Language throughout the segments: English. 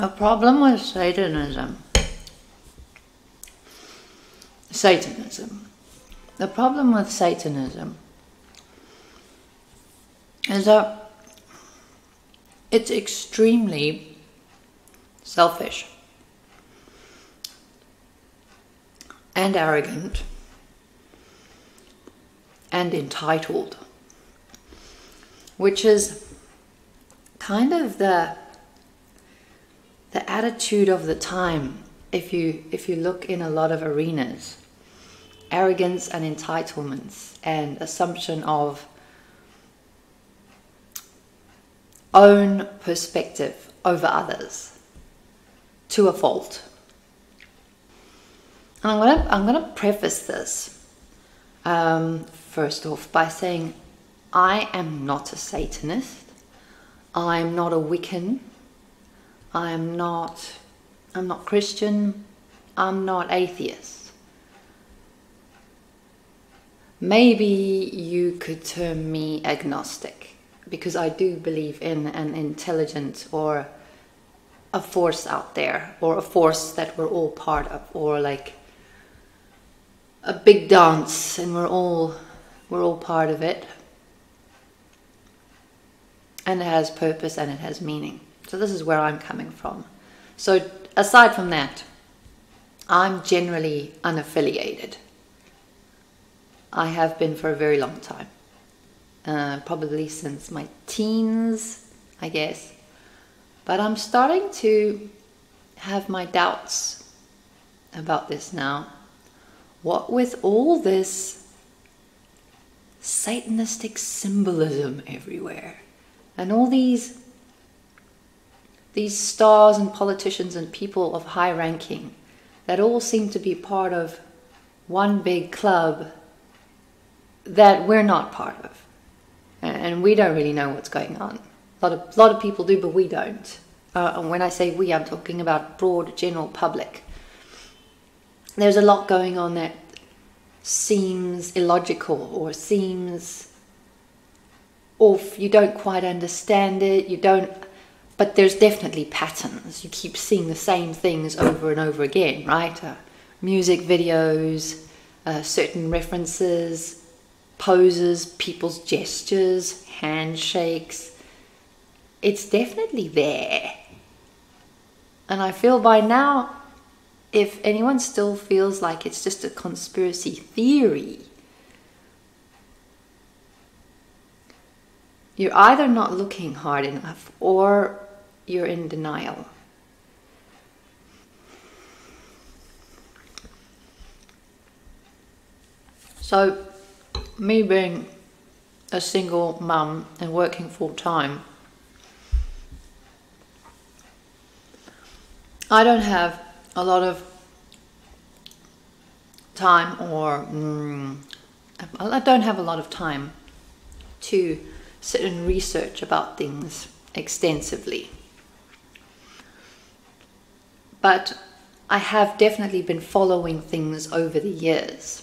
A problem with Satanism. Satanism. The problem with Satanism is that it's extremely selfish and arrogant and entitled, which is kind of the the attitude of the time if you if you look in a lot of arenas arrogance and entitlements and assumption of own perspective over others to a fault. And i'm gonna i'm gonna preface this um, first off by saying i am not a satanist. I'm not a wiccan I'm not I'm not Christian, I'm not atheist. Maybe you could term me agnostic because I do believe in an intelligent or a force out there or a force that we're all part of or like a big dance and we're all we're all part of it. And it has purpose and it has meaning so this is where I'm coming from. So aside from that, I'm generally unaffiliated. I have been for a very long time, uh, probably since my teens, I guess. But I'm starting to have my doubts about this now. What with all this Satanistic symbolism everywhere and all these these stars and politicians and people of high ranking that all seem to be part of one big club that we're not part of. And we don't really know what's going on. A lot of, a lot of people do, but we don't. Uh, and when I say we, I'm talking about broad general public. There's a lot going on that seems illogical or seems off. You don't quite understand it. You don't but there's definitely patterns. You keep seeing the same things over and over again, right? Uh, music videos, uh, certain references, poses, people's gestures, handshakes. It's definitely there. And I feel by now, if anyone still feels like it's just a conspiracy theory, you're either not looking hard enough or you're in denial. So, me being a single mum and working full time, I don't have a lot of time, or mm, I don't have a lot of time to sit and research about things extensively but I have definitely been following things over the years.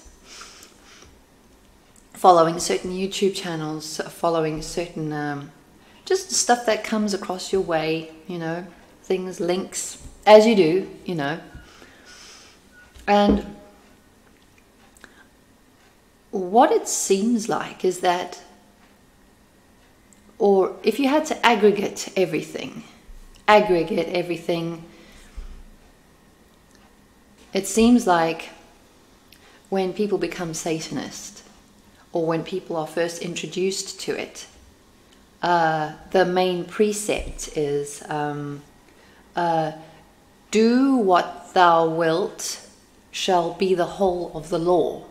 Following certain YouTube channels, following certain um, just stuff that comes across your way, you know, things, links, as you do, you know. And what it seems like is that, or if you had to aggregate everything, aggregate everything it seems like when people become Satanist, or when people are first introduced to it, uh, the main precept is um, uh, do what thou wilt shall be the whole of the law.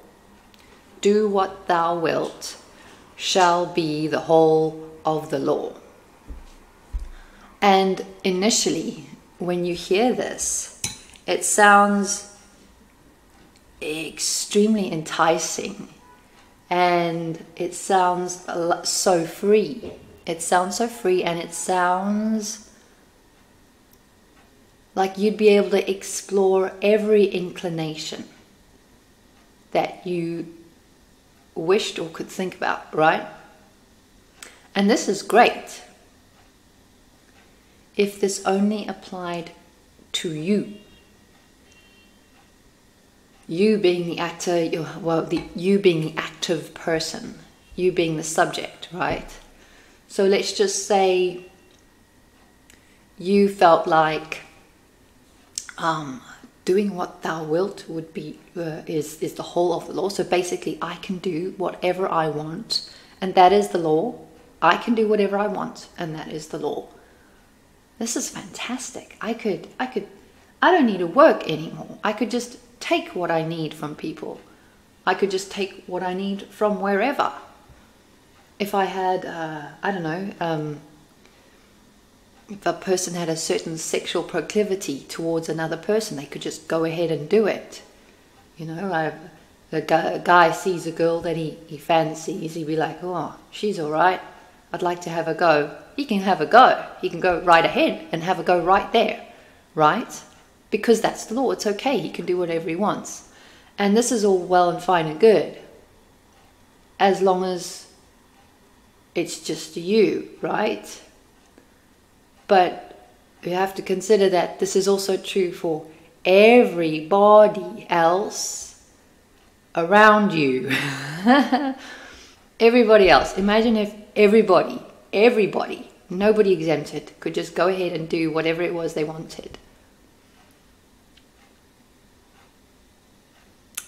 Do what thou wilt shall be the whole of the law. And initially, when you hear this, it sounds extremely enticing and it sounds so free. It sounds so free and it sounds like you'd be able to explore every inclination that you wished or could think about, right? And this is great. if this only applied to you. You being the actor, you, well, the, you being the active person, you being the subject, right? So let's just say you felt like um, doing what thou wilt would be uh, is is the whole of the law. So basically, I can do whatever I want, and that is the law. I can do whatever I want, and that is the law. This is fantastic. I could I could I don't need to work anymore. I could just take what I need from people. I could just take what I need from wherever. If I had, uh, I don't know, um, if a person had a certain sexual proclivity towards another person, they could just go ahead and do it. You know, I, a, guy, a guy sees a girl that he, he fancies, he'd be like, oh, she's all right. I'd like to have a go. He can have a go. He can go right ahead and have a go right there, right? Because that's the law. It's okay. He can do whatever he wants. And this is all well and fine and good as long as it's just you, right? But you have to consider that this is also true for everybody else around you. everybody else. Imagine if everybody, everybody, nobody exempted, could just go ahead and do whatever it was they wanted.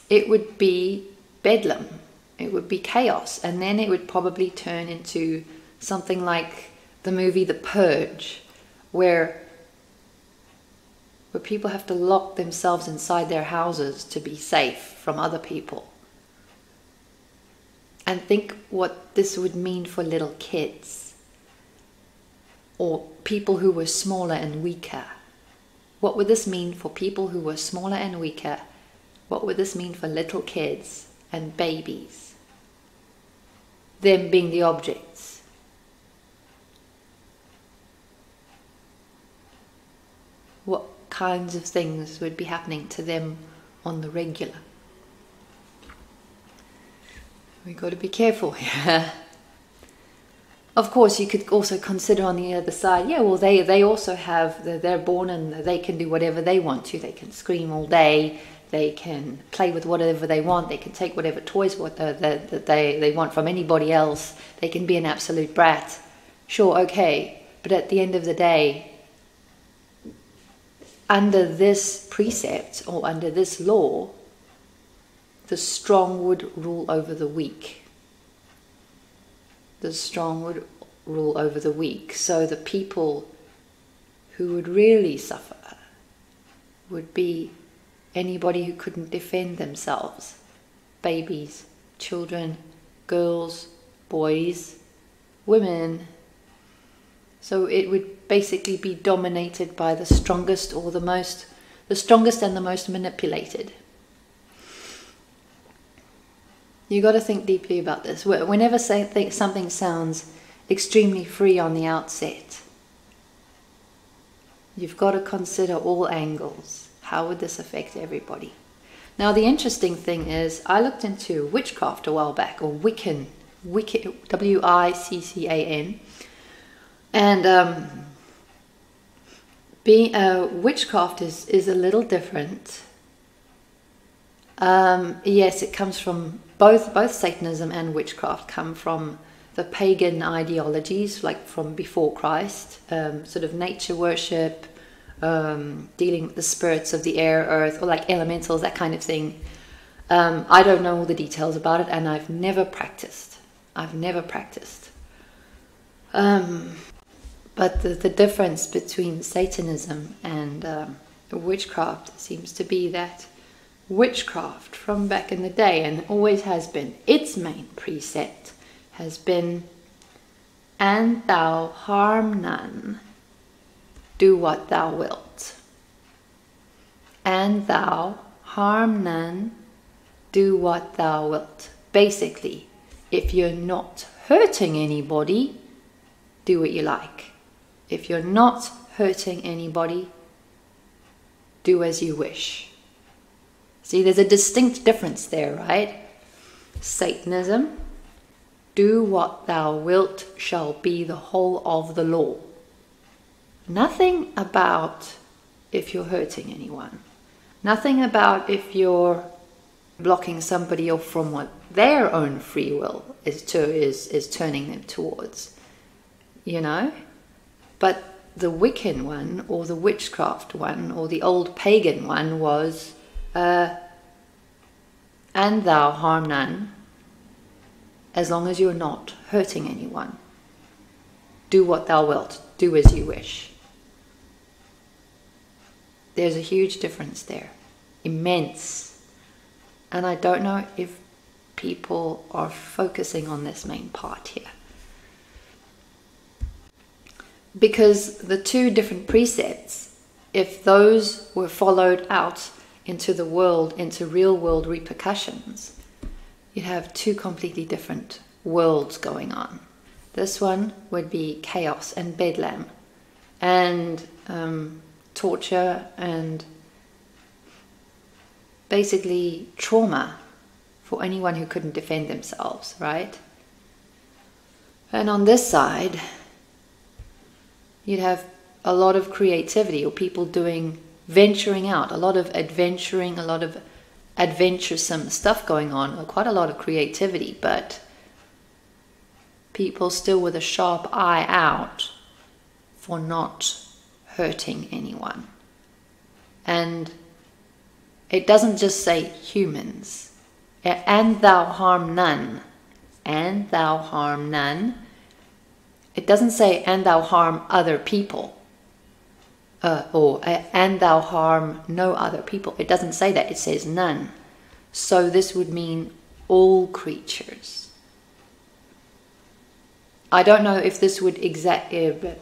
It would be bedlam. It would be chaos. And then it would probably turn into something like the movie The Purge, where where people have to lock themselves inside their houses to be safe from other people. And think what this would mean for little kids or people who were smaller and weaker. What would this mean for people who were smaller and weaker what would this mean for little kids and babies? Them being the objects. What kinds of things would be happening to them on the regular? We've got to be careful here. of course, you could also consider on the other side, yeah, well, they, they also have, they're born and they can do whatever they want to. They can scream all day, they can play with whatever they want. They can take whatever toys what that they, they want from anybody else. They can be an absolute brat. Sure, okay. But at the end of the day, under this precept or under this law, the strong would rule over the weak. The strong would rule over the weak. So the people who would really suffer would be anybody who couldn't defend themselves babies, children, girls, boys, women. So it would basically be dominated by the strongest or the most, the strongest and the most manipulated. You've got to think deeply about this. Whenever something sounds extremely free on the outset, you've got to consider all angles. How would this affect everybody? Now, the interesting thing is, I looked into witchcraft a while back, or Wiccan, Wiccan W I C C A N, and um, being uh, witchcraft is is a little different. Um, yes, it comes from both both Satanism and witchcraft come from the pagan ideologies, like from before Christ, um, sort of nature worship, um, dealing with the spirits of the air, earth, or like elementals, that kind of thing. Um, I don't know all the details about it, and I've never practiced. I've never practiced. Um, but the, the difference between Satanism and um, witchcraft seems to be that witchcraft, from back in the day, and always has been, its main precept has been, and thou harm none do what thou wilt. And thou harm none, do what thou wilt. Basically, if you're not hurting anybody, do what you like. If you're not hurting anybody, do as you wish. See, there's a distinct difference there, right? Satanism, do what thou wilt shall be the whole of the law. Nothing about if you're hurting anyone. Nothing about if you're blocking somebody off from what their own free will is to is is turning them towards. You know? But the Wiccan one or the witchcraft one or the old pagan one was uh, and thou harm none as long as you're not hurting anyone. Do what thou wilt, do as you wish. There's a huge difference there, immense. And I don't know if people are focusing on this main part here. Because the two different precepts, if those were followed out into the world, into real world repercussions, you'd have two completely different worlds going on. This one would be chaos and bedlam, and um, torture and basically trauma for anyone who couldn't defend themselves, right? And on this side, you'd have a lot of creativity or people doing venturing out, a lot of adventuring, a lot of adventuresome stuff going on, quite a lot of creativity, but people still with a sharp eye out for not hurting anyone. And it doesn't just say humans, and thou harm none, and thou harm none. It doesn't say, and thou harm other people, uh, or and thou harm no other people. It doesn't say that, it says none. So this would mean all creatures. I don't know if this would exactly uh,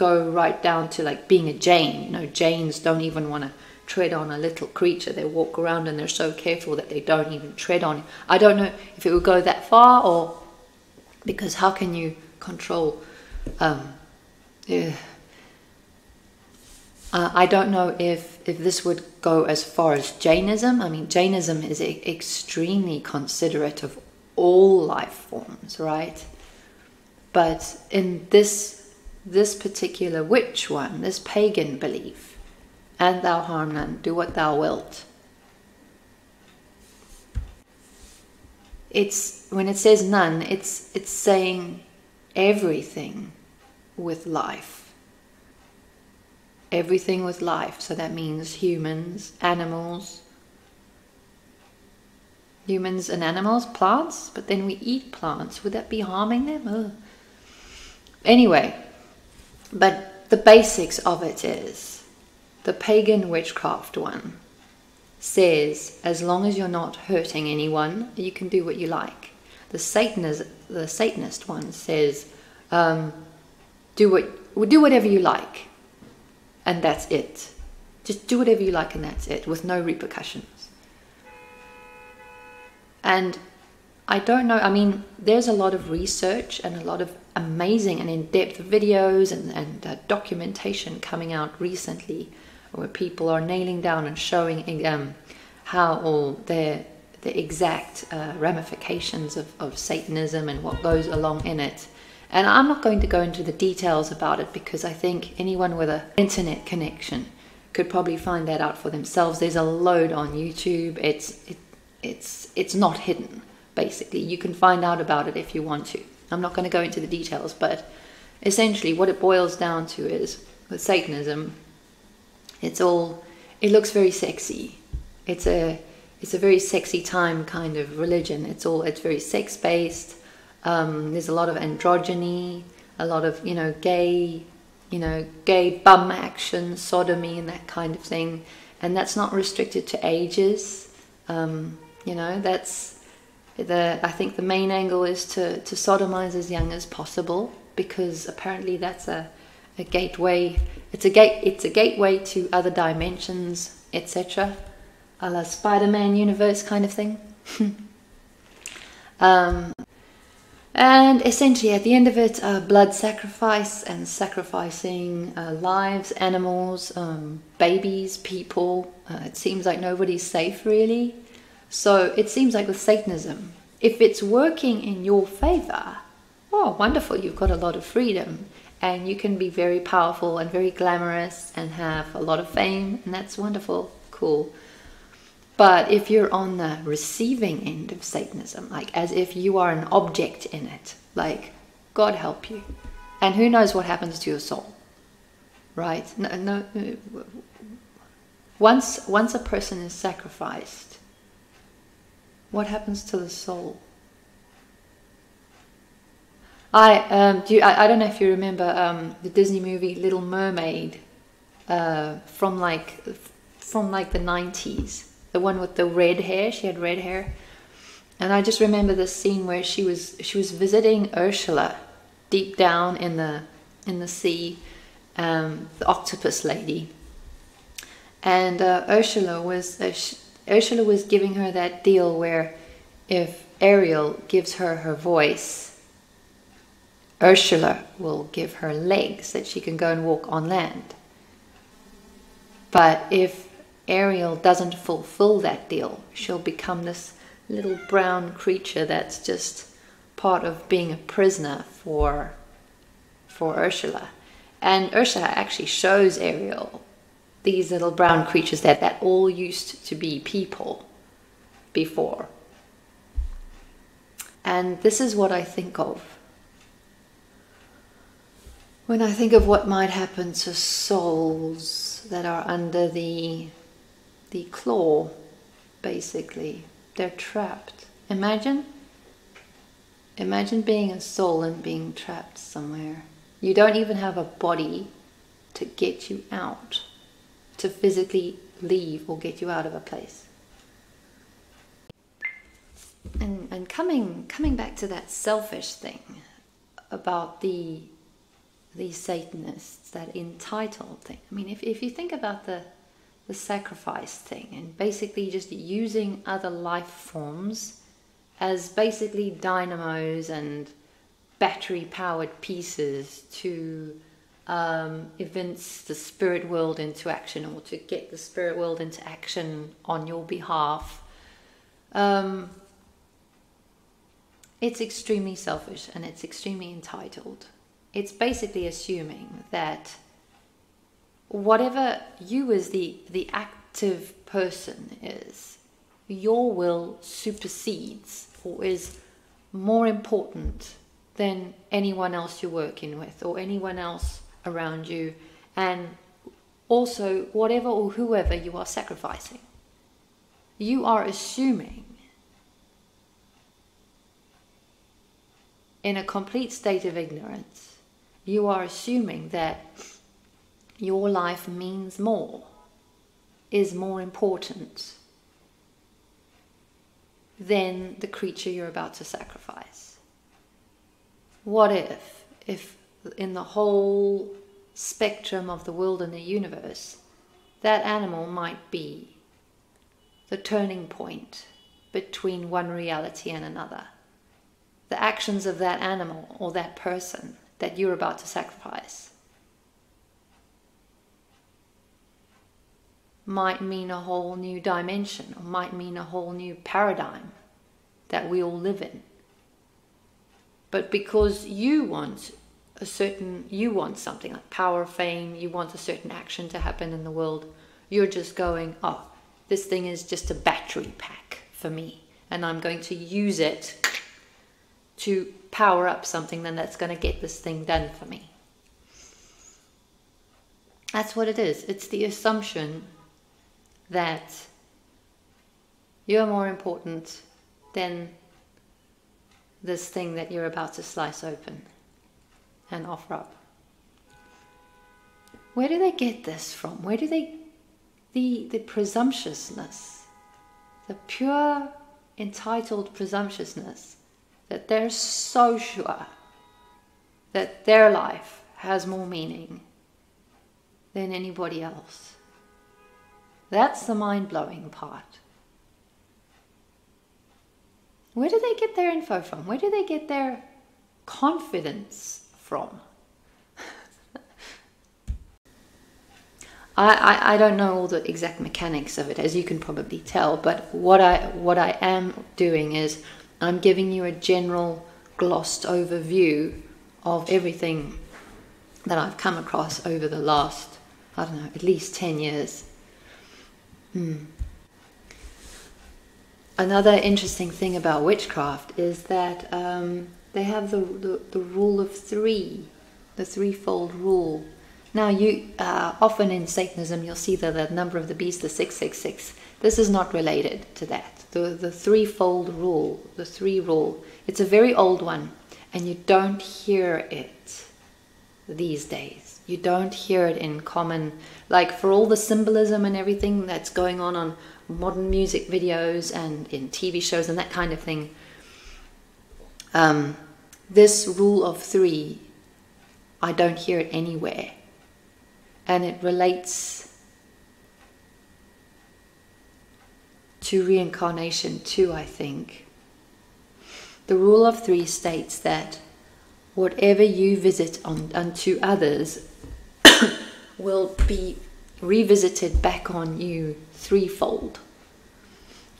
go right down to like being a Jain. You know, Jains don't even want to tread on a little creature. They walk around and they're so careful that they don't even tread on. I don't know if it would go that far or because how can you control? Um, uh, I don't know if, if this would go as far as Jainism. I mean, Jainism is extremely considerate of all life forms, right? But in this this particular witch one, this pagan belief, and thou harm none, do what thou wilt. It's when it says none, it's it's saying everything with life. Everything with life. So that means humans, animals, humans and animals, plants, but then we eat plants. Would that be harming them? Ugh. Anyway, but the basics of it is the pagan witchcraft one says as long as you're not hurting anyone, you can do what you like. The Satanist, the Satanist one says um, do what do whatever you like, and that's it. Just do whatever you like, and that's it, with no repercussions. And I don't know. I mean, there's a lot of research and a lot of amazing and in-depth videos and, and uh, documentation coming out recently where people are nailing down and showing um, how all their the exact uh, ramifications of, of Satanism and what goes along in it. And I'm not going to go into the details about it because I think anyone with an internet connection could probably find that out for themselves. There's a load on YouTube. It's it, it's it's not hidden. Basically, you can find out about it if you want to. I'm not going to go into the details, but essentially what it boils down to is with Satanism, it's all it looks very sexy. It's a it's a very sexy time kind of religion. It's all it's very sex based. Um, there's a lot of androgyny, a lot of you know gay, you know gay bum action, sodomy, and that kind of thing. And that's not restricted to ages. Um, you know that's the, I think the main angle is to, to sodomize as young as possible because apparently that's a, a gateway. It's a gate. It's a gateway to other dimensions, etc. A la Spider-Man universe kind of thing. um, and essentially, at the end of it, uh, blood sacrifice and sacrificing uh, lives, animals, um, babies, people. Uh, it seems like nobody's safe, really. So it seems like with Satanism, if it's working in your favor, oh, wonderful, you've got a lot of freedom and you can be very powerful and very glamorous and have a lot of fame, and that's wonderful, cool. But if you're on the receiving end of Satanism, like as if you are an object in it, like God help you, and who knows what happens to your soul, right? No, no. Uh, once, once a person is sacrificed, what happens to the soul? I um, do. You, I, I, don't know if you remember um, the Disney movie Little Mermaid uh, from like from like the nineties. The one with the red hair. She had red hair, and I just remember this scene where she was she was visiting Ursula deep down in the in the sea, um, the octopus lady, and uh, Ursula was uh, she, Ursula was giving her that deal where if Ariel gives her her voice Ursula will give her legs that she can go and walk on land. But if Ariel doesn't fulfill that deal, she'll become this little brown creature that's just part of being a prisoner for for Ursula. And Ursula actually shows Ariel these little brown creatures that, that all used to be people before. And this is what I think of when I think of what might happen to souls that are under the the claw, basically, they're trapped. Imagine imagine being a soul and being trapped somewhere. You don't even have a body to get you out, to physically leave or get you out of a place. And, and coming coming back to that selfish thing about the these Satanists, that entitled thing. I mean, if, if you think about the, the sacrifice thing and basically just using other life forms as basically dynamos and battery powered pieces to um, evince the spirit world into action or to get the spirit world into action on your behalf. Um, it's extremely selfish and it's extremely entitled it's basically assuming that whatever you as the the active person is your will supersedes or is more important than anyone else you're working with or anyone else around you and also whatever or whoever you are sacrificing you are assuming in a complete state of ignorance you are assuming that your life means more, is more important than the creature you're about to sacrifice. What if, if in the whole spectrum of the world and the universe, that animal might be the turning point between one reality and another? The actions of that animal or that person that you're about to sacrifice might mean a whole new dimension or might mean a whole new paradigm that we all live in. But because you want a certain, you want something like power, fame, you want a certain action to happen in the world, you're just going, oh, this thing is just a battery pack for me, and I'm going to use it to power up something then that's going to get this thing done for me. That's what it is. It's the assumption that you're more important than this thing that you're about to slice open and offer up. Where do they get this from? Where do they, the, the presumptuousness, the pure entitled presumptuousness that they're so sure that their life has more meaning than anybody else. That's the mind blowing part. Where do they get their info from? Where do they get their confidence from? I, I, I, don't know all the exact mechanics of it, as you can probably tell, but what I what I am doing is I'm giving you a general glossed overview of everything that I've come across over the last, I don't know, at least 10 years. Hmm. Another interesting thing about witchcraft is that um, they have the, the, the, rule of three, the threefold rule. Now, you uh, often in Satanism you'll see that the number of the beast, the six six six. This is not related to that. The the threefold rule, the three rule. It's a very old one, and you don't hear it these days. You don't hear it in common, like for all the symbolism and everything that's going on on modern music videos and in TV shows and that kind of thing. Um, this rule of three, I don't hear it anywhere. And it relates to reincarnation too, I think. The rule of three states that whatever you visit on, unto others will be revisited back on you threefold.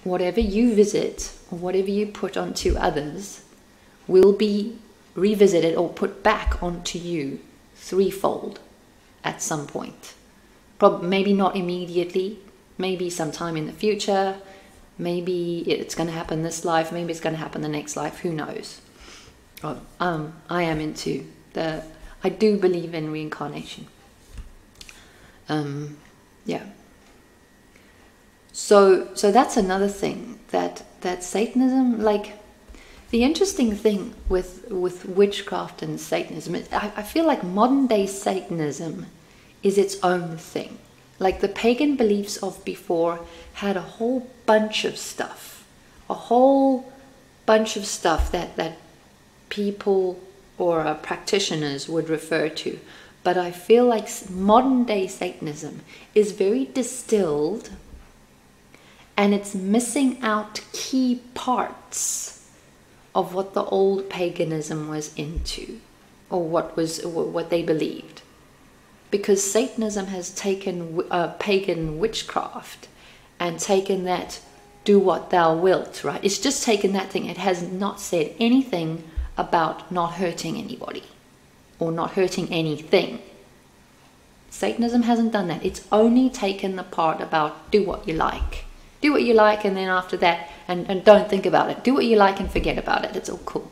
Whatever you visit or whatever you put onto others will be revisited or put back onto you threefold at some point. Probably, maybe not immediately, maybe sometime in the future, maybe it's going to happen this life, maybe it's going to happen the next life, who knows. Um, I am into the, I do believe in reincarnation. Um, yeah. So, so that's another thing that that Satanism, like, the interesting thing with with witchcraft and Satanism, I, I feel like modern day Satanism is its own thing. Like the pagan beliefs of before had a whole bunch of stuff, a whole bunch of stuff that that people or uh, practitioners would refer to. But I feel like modern day Satanism is very distilled and it's missing out key parts of what the old paganism was into or what was what they believed because satanism has taken uh, pagan witchcraft and taken that do what thou wilt right it's just taken that thing it has not said anything about not hurting anybody or not hurting anything. Satanism hasn't done that. It's only taken the part about do what you like. Do what you like, and then after that, and, and don't think about it. Do what you like and forget about it. It's all cool.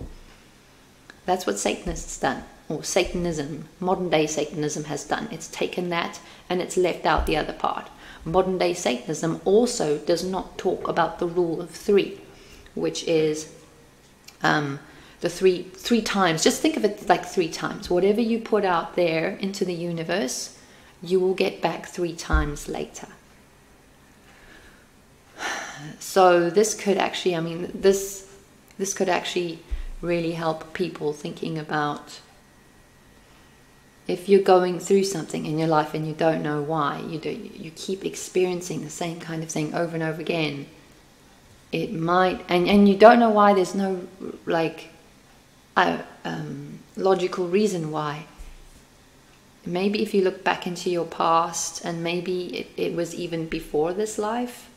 That's what Satanists done, or Satanism, modern day Satanism has done. It's taken that and it's left out the other part. Modern day Satanism also does not talk about the rule of three, which is um, the three three times just think of it like three times whatever you put out there into the universe you will get back three times later so this could actually i mean this this could actually really help people thinking about if you're going through something in your life and you don't know why you do you keep experiencing the same kind of thing over and over again it might and and you don't know why there's no like a um, logical reason why. Maybe if you look back into your past and maybe it, it was even before this life,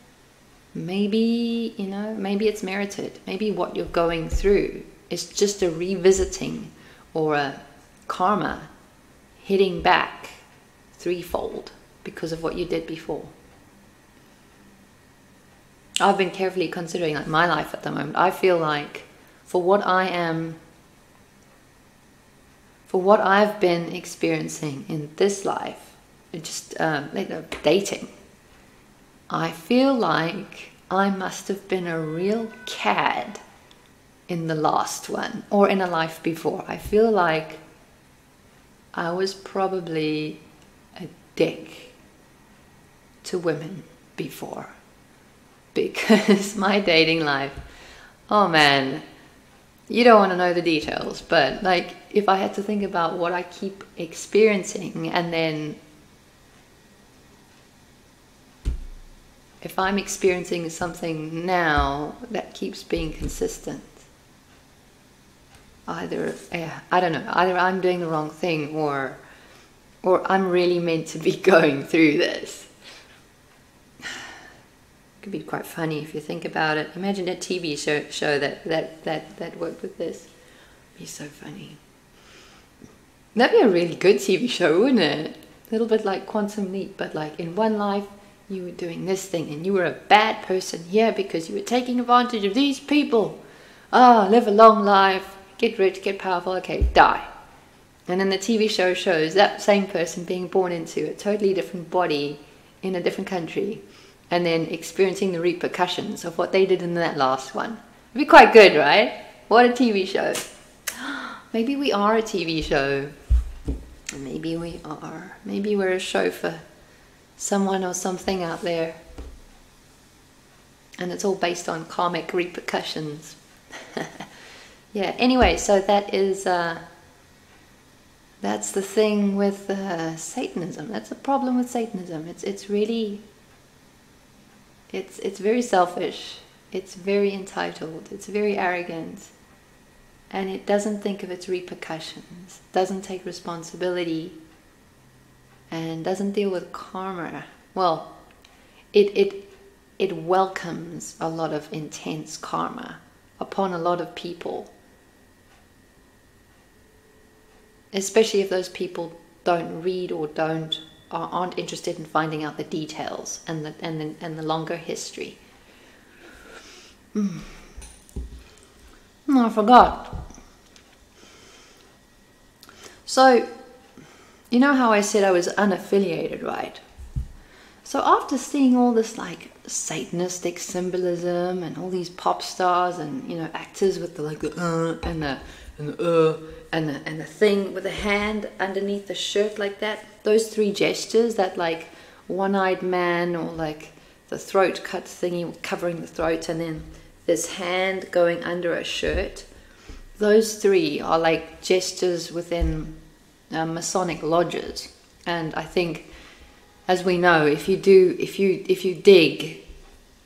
maybe, you know, maybe it's merited. Maybe what you're going through is just a revisiting or a karma hitting back threefold because of what you did before. I've been carefully considering like my life at the moment. I feel like for what I am for what I've been experiencing in this life, just um, dating, I feel like I must have been a real cad in the last one or in a life before. I feel like I was probably a dick to women before because my dating life, oh man, you don't want to know the details, but like if I had to think about what I keep experiencing and then if I'm experiencing something now that keeps being consistent, either yeah, I don't know, either I'm doing the wrong thing or or I'm really meant to be going through this It could be quite funny if you think about it. Imagine a TV show, show that, that, that, that worked with this. It'd be so funny. That'd be a really good TV show, wouldn't it? A little bit like Quantum Leap, but like in one life, you were doing this thing and you were a bad person here because you were taking advantage of these people. Ah, live a long life, get rich, get powerful, okay, die. And then the TV show shows that same person being born into a totally different body in a different country and then experiencing the repercussions of what they did in that last one. It'd be quite good, right? What a TV show. Maybe we are a TV show. Maybe we are. Maybe we're a show for someone or something out there. And it's all based on karmic repercussions. yeah, anyway, so that is. Uh, that's the thing with uh, Satanism. That's the problem with Satanism. It's it's really it's it's very selfish. It's very entitled. It's very arrogant. And it doesn't think of its repercussions. Doesn't take responsibility. And doesn't deal with karma. Well, it it it welcomes a lot of intense karma upon a lot of people especially if those people don't read or don't aren't interested in finding out the details and the and the, and the longer history. Mm. Oh, I forgot. So, you know how I said I was unaffiliated, right? So after seeing all this like Satanistic symbolism and all these pop stars and you know actors with the like the uh and the and the uh and the, and the thing with the hand underneath the shirt like that those three gestures that like one-eyed man or like the throat cut thingy covering the throat and then this hand going under a shirt those three are like gestures within uh, masonic lodges and i think as we know if you do if you if you dig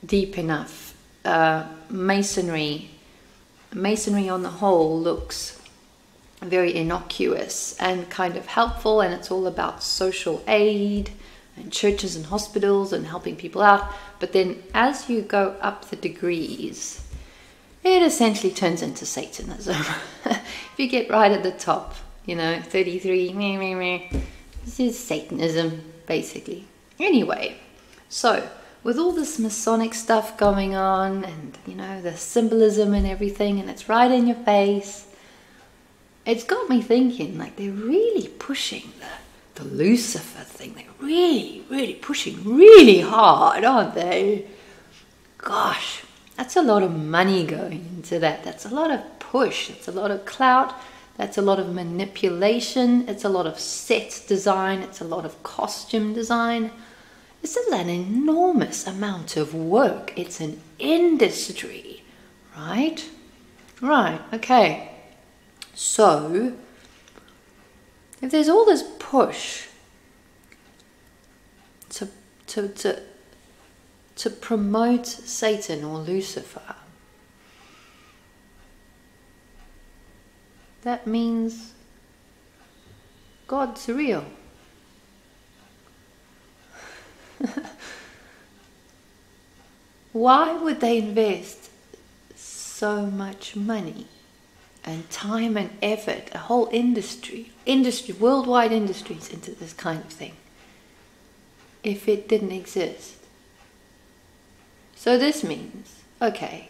deep enough uh, masonry masonry on the whole looks very innocuous and kind of helpful, and it's all about social aid and churches and hospitals and helping people out. But then as you go up the degrees, it essentially turns into Satanism. if you get right at the top, you know, 33, meh, meh, meh, this is Satanism, basically. Anyway, so with all this Masonic stuff going on and, you know, the symbolism and everything, and it's right in your face it's got me thinking like they're really pushing the, the Lucifer thing. They're really, really pushing really hard, aren't they? Gosh, that's a lot of money going into that. That's a lot of push. It's a lot of clout. That's a lot of manipulation. It's a lot of set design. It's a lot of costume design. This is an enormous amount of work. It's an industry, right? Right, okay. So, if there's all this push to, to, to, to promote Satan or Lucifer, that means God's real. Why would they invest so much money and time and effort, a whole industry, industry, worldwide industries into this kind of thing if it didn't exist. So this means, okay,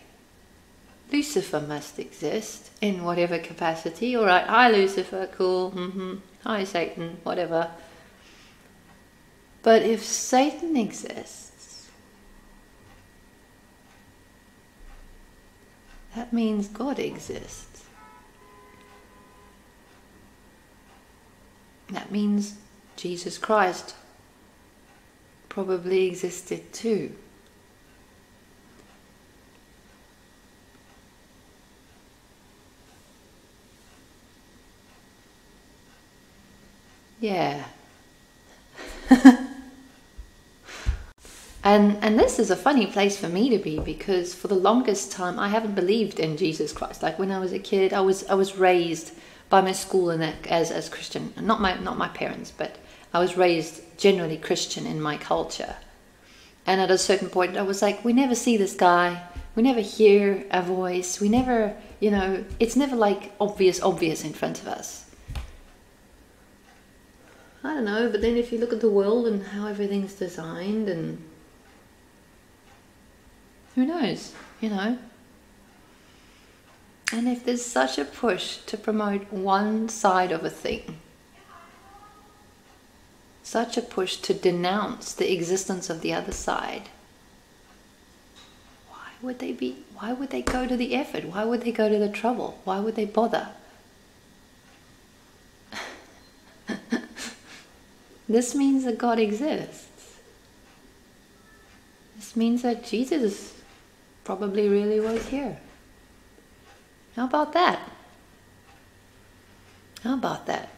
Lucifer must exist in whatever capacity. All right, hi Lucifer, cool. Mm-hmm. Hi Satan, whatever. But if Satan exists, that means God exists. That means Jesus Christ probably existed too. Yeah. and and this is a funny place for me to be because for the longest time I haven't believed in Jesus Christ. Like when I was a kid, I was I was raised by my school and as as Christian. Not my not my parents, but I was raised generally Christian in my culture. And at a certain point, I was like, we never see this guy. We never hear a voice. We never, you know, it's never like obvious, obvious in front of us. I don't know, but then if you look at the world and how everything's designed, and who knows, you know? And if there's such a push to promote one side of a thing, such a push to denounce the existence of the other side, why would they be why would they go to the effort? Why would they go to the trouble? Why would they bother? This means that God exists. This means that Jesus probably really was here. How about that? How about that?